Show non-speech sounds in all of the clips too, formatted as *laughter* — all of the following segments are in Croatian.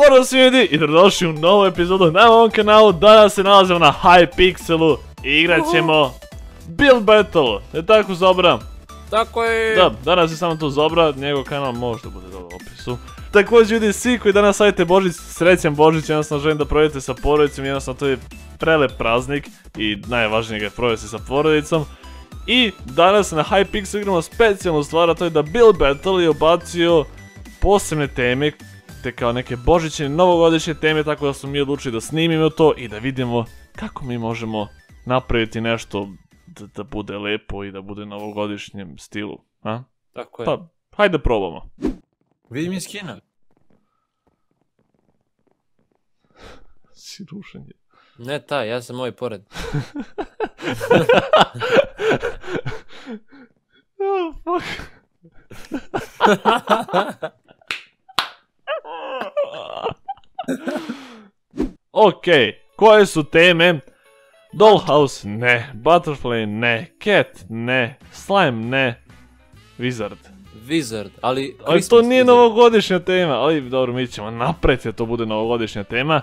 Pozdrav svi ljudi i dobrodošli u novu epizodu na ovom kanalu. Danas se nalazimo na Hypixelu i igrat ćemo Build Battle. Je tako Zobra? Tako je. Da, danas je samo tu Zobra, njegov kanal možda bude dobro u opisu. Također ljudi, svi koji danas savite Božić, srećan Božić, jednostavno želim da provedete sa porodicom, jednostavno to je prelep praznik i najvažnije ga je provesti sa porodicom. I danas na Hypixelu igramo specijalnu stvar, a to je da Build Battle je obacio posebne teme, te kao neke božićne novogodišnje teme, tako da smo mi odlučili da snimimo to i da vidimo kako mi možemo napraviti nešto da, da bude lepo i da bude novogodišnjem stilu. A? Tako je. Pa, hajde probamo. Vidi mi skina. *laughs* Si rušen je. Ne taj, ja sam ovaj pored. *laughs* Oh, fuck. *laughs* ok, koje su teme? Dollhouse ne, Butterfly ne, Cat ne, Slime ne, Wizard. Wizard, ali... Ali to nije novogodišnja tema, ali dobro mi ćemo napraviti da to bude novogodišnja tema.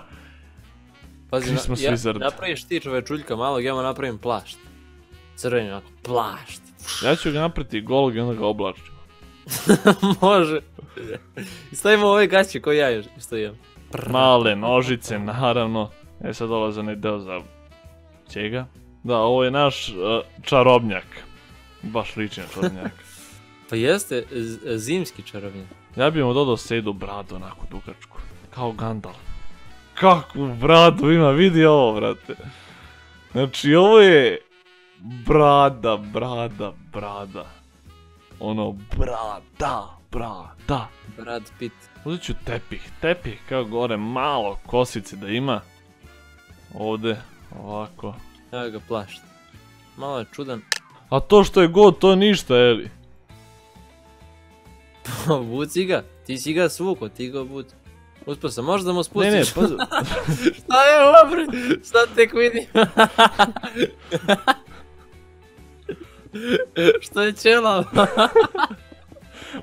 Pazi, Christmas ja, Wizard. napraviš ti čovečuljka malog, ja mu napravim plašt. Crveni onako, plašt. Ja ću ga napraviti golog i onda ga oblačim. *laughs* Može. I stavimo ove gaće koje ja još imam. Male nožice, naravno. E sad dolaze onaj deo za... Čega? Da, ovo je naš uh, čarobnjak. Baš liči na čarobnjak. *laughs* Pa jeste, zimski čarobnjak. ja bi mu dodao sedu bradu, onako dugačku. Kao Gandalf. Kakvu bradu ima, vidi ovo, brate. Znači, ovo je... Brada, brada, brada. Ono, brada, brada. Brad Pitt. Uzet ću tepih, tepih kao gore, malo kosice da ima. Ovde, ovako. Evo ga plašt. Malo je čudan. A to što je god, to ništa, eli. *laughs* Vuci ga, ti si ga svuko, ti ga vuci. Uspio sam, možda mu Ne, spustiš. ne, pa... *laughs* Šta je ovo bre? Sad tek vidim. *laughs* Što je čela?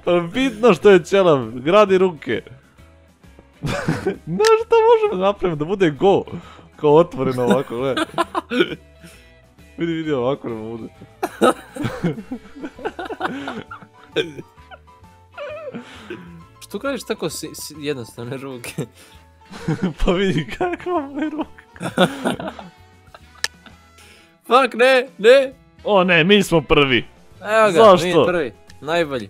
Pa bitno što je ćelav, gradi ruke. Znaš šta možemo napraviti, da bude go. Kao otvoreno ovako, gledaj. Vidi, vidi ovako da bude. Što kažeš tako si, si- jednostavne ruke? *laughs* pa vidi kakva mu je ruka. Fuck, ne, ne. O ne, mi smo prvi. Evo ga, Zašto? mi prvi. Najbolji.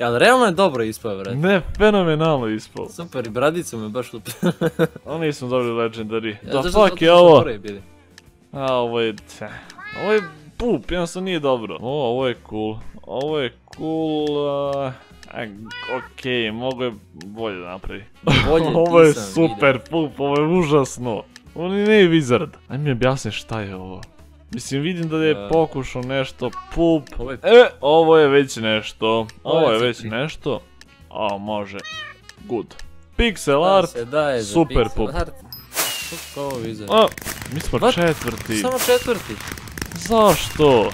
E, Ali realno je dobro ispao, brate. Ne, fenomenalno ispao. Super, i bradicu me baš lupi. *laughs* Oni nismo dobili legendary. Ja, Da fuck je ovo? A, ovo je... Ovo je pup, jednostavno nije dobro. O, ovo je cool. Ovo je cool... a, Okej, mogu je bolje napravi. Bolje *laughs* ovo je nisam super pup, ovo je užasno. Ovo ni ne je wizard. Ajde mi objasni šta je ovo. Mislim, vidim da je pokušao nešto pup. Je E, ovo je već nešto. Ovo je je već nešto. A, može. Good. Pixel Da art. super pup. A, mi smo četvrti. Samo četvrti. Zašto?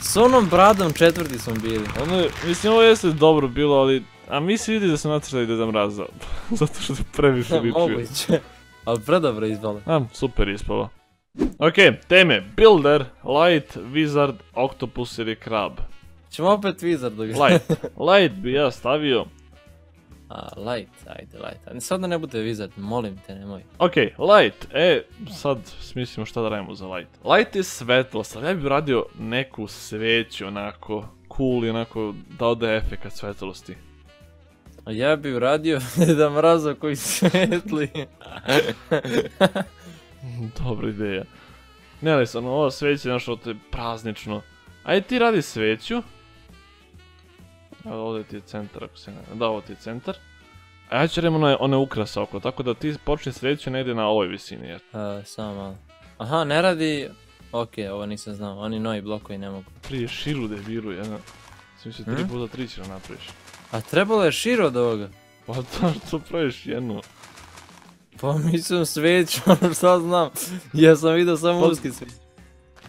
S onom bradom četvrti smo bili. Ono, je- mislim, ovo jeste dobro bilo, ali... A mi se vidi da sam nacrtali Deda Mraza. *laughs* Zato što je previše ličio. *laughs* Moguće. Ali predobro izvalo. A, super ispalo. Ok, teme. Builder, Light, Wizard, Octopus ili Krab. Ćemo opet Wizard dok... Light. *laughs* Light bi ja stavio. A, light, ajde light. A sad da ne bude Wizard, molim te, nemoj. Ok, Light. E, sad smislimo šta da radimo za Light. Light je svetlost, ali ja bih radio neku sveću onako cool i onako da ode efekat svetlosti. A ja bi uradio *laughs* da mraza koji svetli. *laughs* *laughs* Dobra ideja. Ne, ali sam ovo sveće, znaš, to je praznično. Ajde ti radi sveću. Ovdje ti je centar, ako se ne... Da, ovo ti je centar. A ja ću radimo one, one ukrase oko, tako da ti počni sveću negdje na ovoj visini. Jer... A, samo malo. Aha, ne radi... Ok, ovo nisam znao, oni novi blokovi ne mogu. Prije širu debiru, jedna. Svi se tri Hm? puta tri će napraviš. A trebalo je širo od ovoga. Pa *laughs* da, što praviš jednu? Pa mislim sveću, *laughs* ono šta znam. Ja sam vidio samo Pa- uski svijet.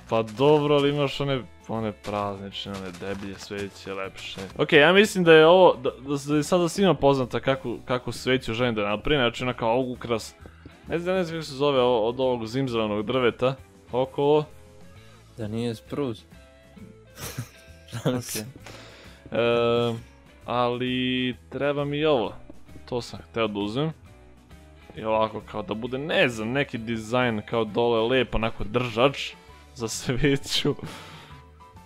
Pa dobro, ali imaš one, one praznične, one deblje sveće, lepše. Ok, ja mislim da je ovo, da, da je sada svima poznata kako, kako sveću želim da napravim, znači ona kao ukras. Ne znam, ne znam kako se zove od ovog zimzelanog drveta, okolo. Da nije spruz. *laughs* Ok. Ehm, ali treba mi i ovo. To sam htio da uzmem. I ovako kao da bude, ne znam, neki dizajn kao dole lep, onako držač za sveću. *laughs*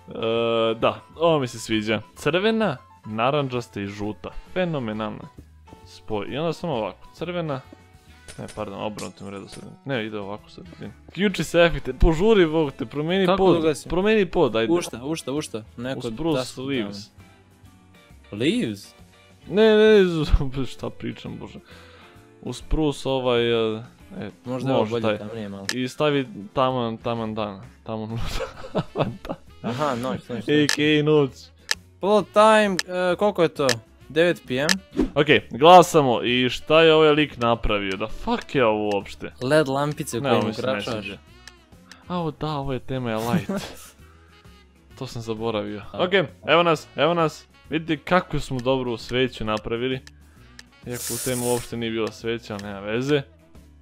E, da, ovo mi se sviđa. Crvena, naranđasta i žuta. Fenomenalna. Spoj. I onda samo ovako. Crvena, ne, pardon, obrnutim redu sad. Ne, ide ovako sad. Ključi se efekte, požuri Bog te, promeni Kako pod. da ugasim? Promeni pod, ajde. U šta, u šta, u šta? Neko dasku Leaves. Leaves? Ne, ne, *laughs* šta pričam, bože. Uz prus ovaj, e, e, Možda je bolje taj. tam nije malo. I stavi taman, taman dan, taman noć. Aha, noć, noć. A.k.a. noć. Plot time, e, koliko je to? 9 pm? Ok, glasamo i šta je ovaj lik napravio, da fuck je ovo uopšte? LED lampice Ne, koje ovo im mi se ne ukrašavaš. sviđa. A ovo da, ovo je tema je light. *laughs* to sam zaboravio. Ok, evo nas, evo nas. Vidite kako smo dobru sveću napravili. Iako u temu uopšte nije bila sveća, ali nema veze.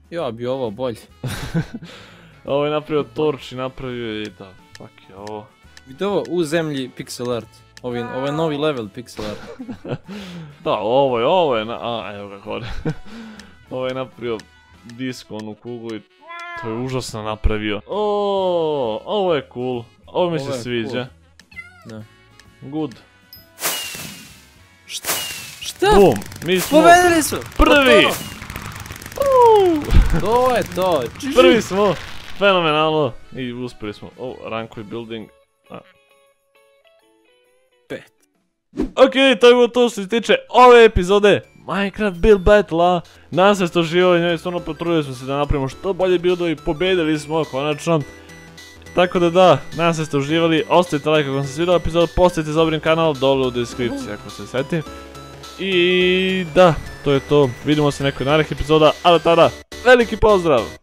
Ja bi ovo bolje. *laughs* Ovo je napravio Torch i napravio je da, fuck je ovo. Vidi ovo u zemlji pixel art. Ovi, ovo je novi level pixel art. *laughs* Da, ovo je, ovo je, na, a, evo ga gore. *laughs* ovo je napravio disk, onu kuglu i to je užasno napravio. O, ovo je cool, ovo mi Ovo se sviđa. Da. Good. Šta? Šta? Bum, mi smo Pobedili su! prvi! To je to! Prvi smo, fenomenalno i uspjeli smo. O, rankuj building. A. Pet. Ok, to je bilo to što se tiče ove epizode Minecraft Build Battle-a. Nadam se da ste uživali, njoj stvarno potrudili smo se da napravimo što bolje buildovi, pobedili smo konačno. Tako da da, nadam se ste uživali, ostavite like ako vam se svidjela epizoda, postavite za obrim kanal dole u deskripciji ako se setim. I da, to je to, vidimo se nekoj narednih epizoda, a do tada, veliki pozdrav!